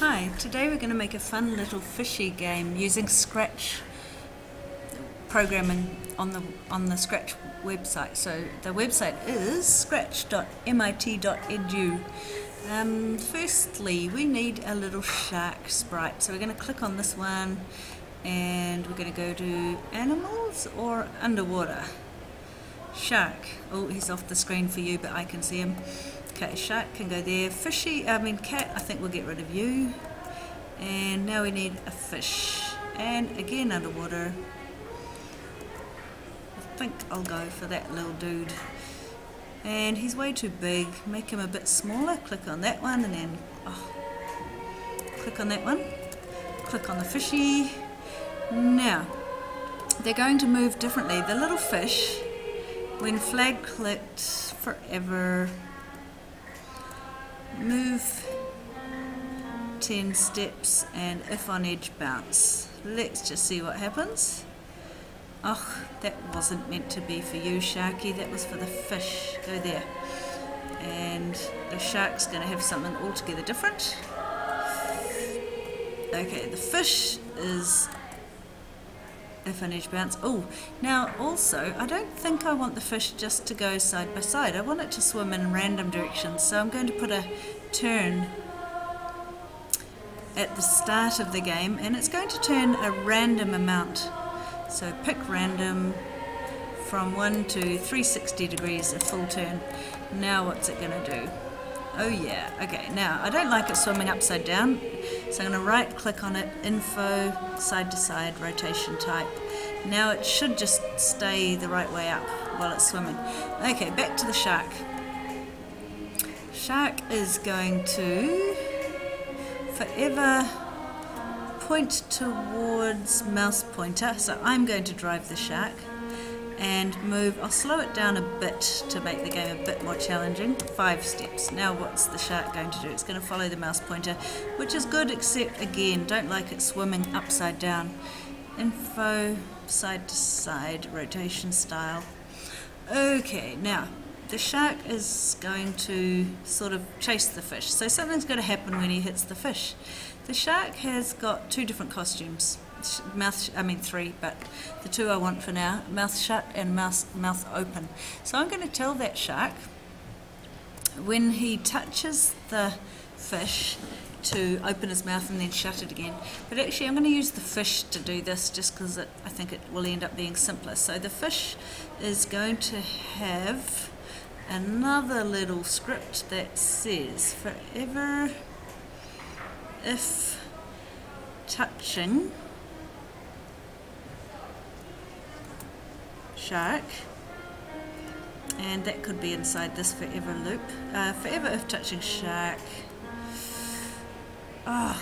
Hi, today we're going to make a fun little fishy game using Scratch programming on the on the Scratch website. So the website is scratch.mit.edu. Um, firstly, we need a little shark sprite. So we're going to click on this one and we're going to go to animals or underwater. Shark. Oh, he's off the screen for you, but I can see him. Okay, shark can go there. Fishy, I mean cat, I think we'll get rid of you. And now we need a fish. And again underwater. I think I'll go for that little dude. And he's way too big. Make him a bit smaller. Click on that one and then oh, click on that one. Click on the fishy. Now, they're going to move differently. The little fish, when flag clicked forever, move 10 steps and if on edge bounce. Let's just see what happens. Oh, that wasn't meant to be for you, Sharky. That was for the fish. Go there. And the shark's going to have something altogether different. Okay, the fish is edge bounce. Oh, now also, I don't think I want the fish just to go side by side. I want it to swim in random directions. So I'm going to put a turn at the start of the game and it's going to turn a random amount. So pick random from 1 to 360 degrees, a full turn. Now what's it going to do? Oh yeah, okay, now I don't like it swimming upside down, so I'm going to right click on it, info, side to side, rotation type. Now it should just stay the right way up while it's swimming. Okay, back to the shark. Shark is going to forever point towards mouse pointer, so I'm going to drive the shark and move, I'll slow it down a bit to make the game a bit more challenging, five steps. Now what's the shark going to do? It's going to follow the mouse pointer, which is good except again, don't like it swimming upside down. Info, side to side, rotation style. Okay, now the shark is going to sort of chase the fish. So something's going to happen when he hits the fish. The shark has got two different costumes mouth, I mean three, but the two I want for now, mouth shut and mouth, mouth open. So I'm going to tell that shark when he touches the fish to open his mouth and then shut it again. But actually I'm going to use the fish to do this just because I think it will end up being simpler. So the fish is going to have another little script that says forever if touching shark. And that could be inside this forever loop. Uh, forever if touching shark oh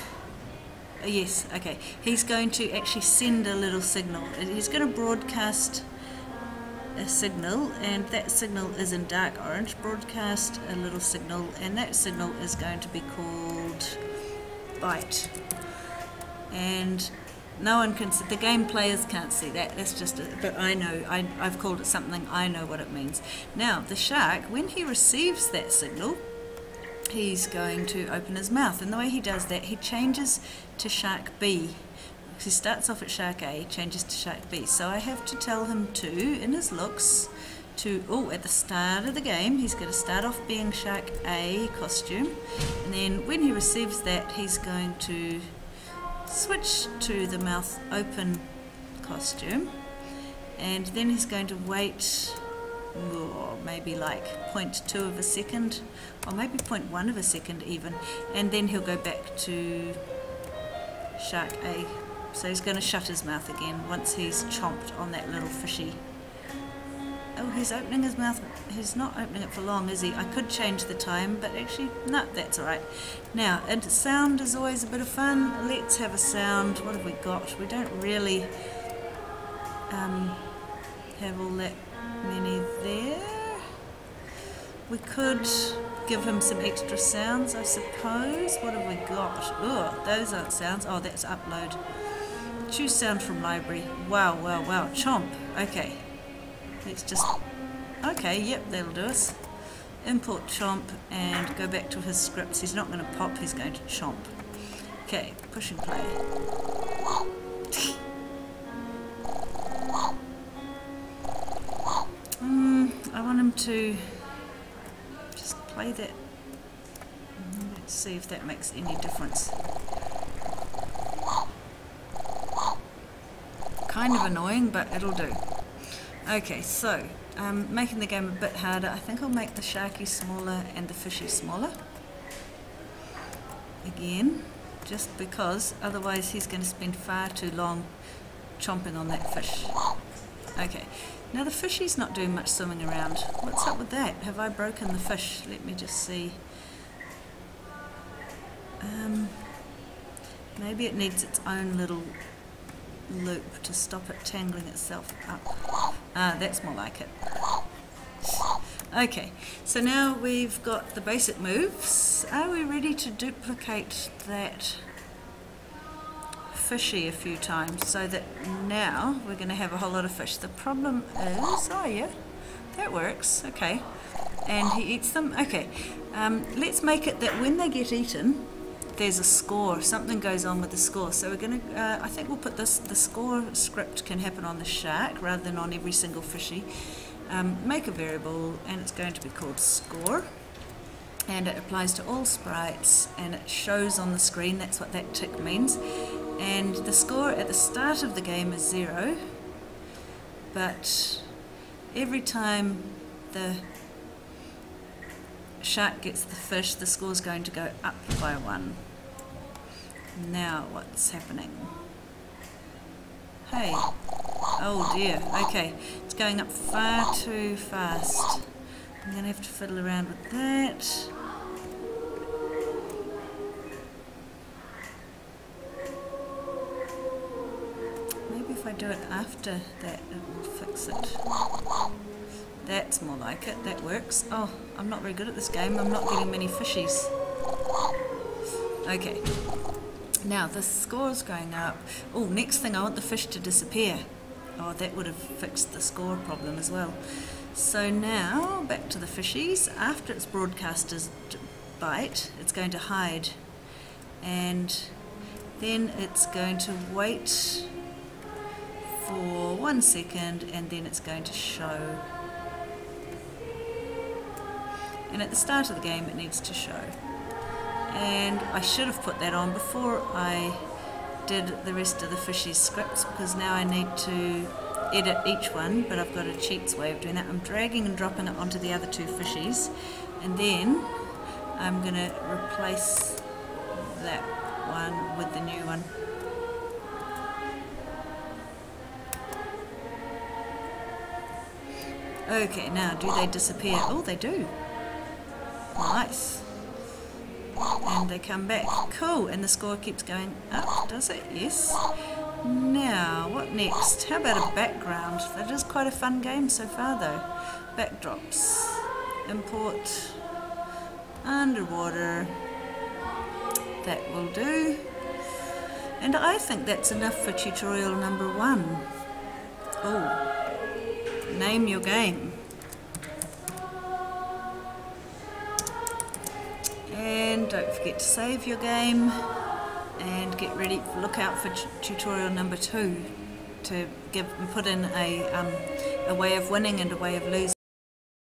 yes okay. He's going to actually send a little signal. He's going to broadcast a signal and that signal is in dark orange. Broadcast a little signal and that signal is going to be called bite and no one can see, the game players can't see that, that's just, a, but I know, I, I've called it something, I know what it means. Now, the shark, when he receives that signal, he's going to open his mouth, and the way he does that, he changes to shark B. He starts off at shark A, changes to shark B. So I have to tell him to, in his looks, to, oh, at the start of the game, he's going to start off being shark A costume, and then when he receives that, he's going to switch to the mouth open costume and then he's going to wait oh, maybe like 0.2 of a second or maybe 0.1 of a second even and then he'll go back to shark A. So he's going to shut his mouth again once he's chomped on that little fishy Oh, he's opening his mouth. He's not opening it for long, is he? I could change the time, but actually, no, that's all right. Now, and sound is always a bit of fun. Let's have a sound. What have we got? We don't really um, have all that many there. We could give him some extra sounds, I suppose. What have we got? Oh, those aren't sounds. Oh, that's upload. Choose sound from library. Wow, wow, wow. Chomp. Okay. Let's just, okay, yep, that'll do us. Import chomp and go back to his scripts. He's not going to pop, he's going to chomp. Okay, push and play. Mm, I want him to just play that. Let's see if that makes any difference. Kind of annoying, but it'll do. Okay, so um, making the game a bit harder. I think I'll make the sharky smaller and the fishy smaller. Again, just because otherwise he's going to spend far too long chomping on that fish. Okay, now the fishy's not doing much swimming around. What's up with that? Have I broken the fish? Let me just see. Um, maybe it needs its own little loop to stop it tangling itself up. Ah, that's more like it. Okay, so now we've got the basic moves. Are we ready to duplicate that fishy a few times so that now we're going to have a whole lot of fish. The problem is, oh yeah, that works, okay. And he eats them, okay. Um, let's make it that when they get eaten, there's a score, something goes on with the score. So we're going to, uh, I think we'll put this, the score script can happen on the shark rather than on every single fishy. Um, make a variable and it's going to be called score and it applies to all sprites and it shows on the screen, that's what that tick means. And the score at the start of the game is zero, but every time the shark gets the fish, the score is going to go up by one. Now what's happening? Hey, oh dear, okay, it's going up far too fast. I'm going to have to fiddle around with that. Maybe if I do it after that, it will fix it. That's more like it, that works. Oh, I'm not very good at this game, I'm not getting many fishies. Okay, now the score's going up. Oh, next thing I want the fish to disappear. Oh, that would have fixed the score problem as well. So now, back to the fishies. After its broadcaster's bite, it's going to hide. And then it's going to wait for one second and then it's going to show. And at the start of the game it needs to show. And I should have put that on before I did the rest of the fishies scripts because now I need to edit each one but I've got a cheats way of doing that. I'm dragging and dropping it onto the other two fishies and then I'm going to replace that one with the new one. Okay, now do they disappear? Oh, they do. Nice. And they come back. Cool, and the score keeps going up, does it? Yes. Now, what next? How about a background? That is quite a fun game so far though. Backdrops. Import. Underwater. That will do. And I think that's enough for tutorial number one. Oh, name your game. And don't forget to save your game and get ready, look out for tutorial number two to give put in a, um, a way of winning and a way of losing.